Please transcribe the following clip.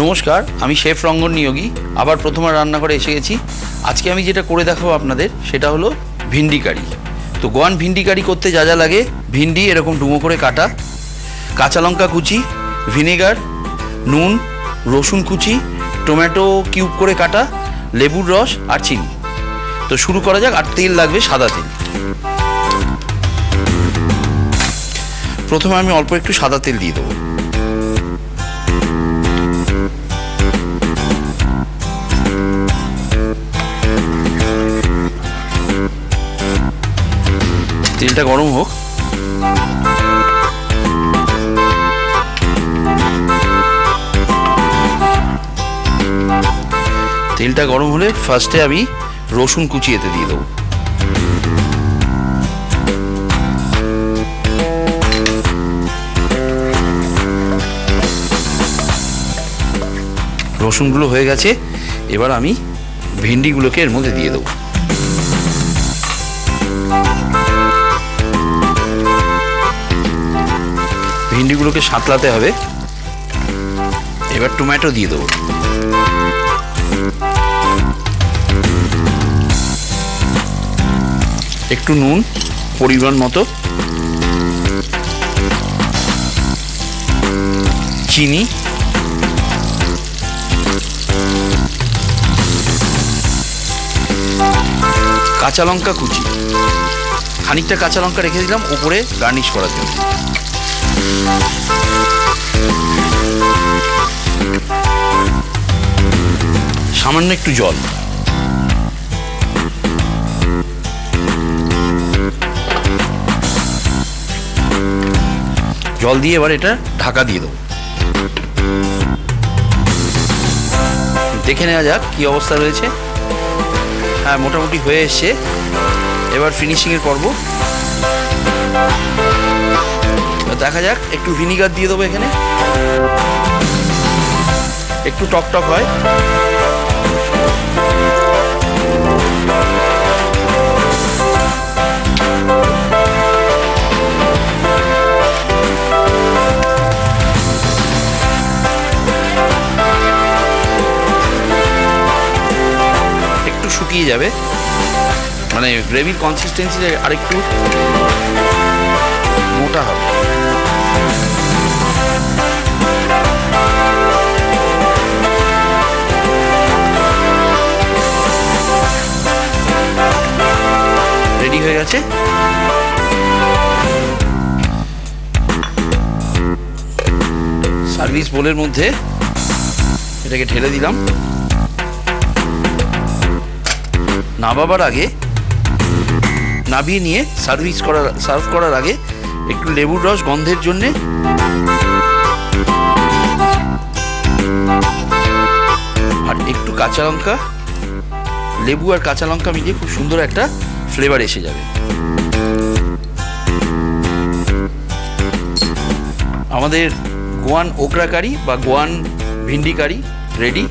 নমস্কার, আমি শেফ রঙ্গন নিয়োগী। আবার প্রথমবার রান্না করে এসে গেছি। আজকে আমি যেটা করে দেখাবো আপনাদের, সেটা হলো ভিন্ডি কারি। তো গোয়ান ভিন্ডি কারি করতে যা যা লাগে, ভিন্ডি, এরকম ডুমো করে কাটা, কাঁচা লঙ্কা কুচি, ভিনেগার, নুন, রসুন কুচি, টমেটো কিউব করে কাটা, লেবুর রস আর চিনি। তো শুরু করা যাক, আর তেল লাগবে সাদা তেল। প্রথমে আমি অল্প একটু সাদা তেল দিয়ে দেবো। তেলটা গরম হোক। তেলটা গরম হলে ফার্স্টে আমি রসুন কুচি এতে দিয়ে দেবো। রসুনগুলো হয়ে গেছে, এবার আমি ভেন্ডিগুলোকে এর মধ্যে দিয়ে দেবো। ভেন্ডিগুলোকে সাঁতলাতে হবে। এবার টমেটো দিয়ে দেবো। একটু নুন, পরিমাণ মতো। চিনি কাঁচা লঙ্কা কুচি। খানিকটা কাঁচা লঙ্কা রেখে দিলাম উপরে গার্নিশ করার জন্য। সামান্য একটু জল। জল দিয়ে এবার এটা ঢাকা দিয়ে দেবো। দেখে নেওয়া যাক কি অবস্থা রয়েছে। হ্যাঁ মোটামুটি হয়ে এসছে। এবার ফিনিশিংয়ের পর্ব। দেখা যাক, একটু ভিনিগার দিয়ে দেবো এখানে। একটু টক টক হয়। একটু শুকিয়ে যাবে। মানে গ্রেভির কনসিস্টেন্সি আরেকটু মোটা হবে। রেডি হয়ে গেছে? সার্ভিস বোলের মধ্যে এটাকে ঢেলে দিলাম। নামাবার আগে নাবিয়ে নিয়ে সার্ভিস করার সার্ভ করার আগে একটু লেবুর রস গন্ধের জন্যে আর একটু কাঁচা লঙ্কা, লেবু আর কাঁচা লঙ্কা মিলিয়ে খুব সুন্দর একটা ফ্লেভার এসে যাবে। আমাদের গোয়ান ওকরা কারি বা গোয়ান ভিন্ডি কারি রেডি।